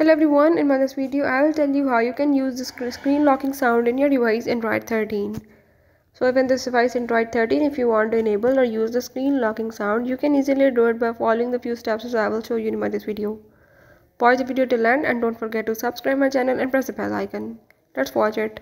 Hello everyone, in my this video I will tell you how you can use the screen locking sound in your device Android 13. So if in this device Android 13 if you want to enable or use the screen locking sound you can easily do it by following the few steps as I will show you in my this video. Pause the video till end and don't forget to subscribe my channel and press the bell icon. Let's watch it.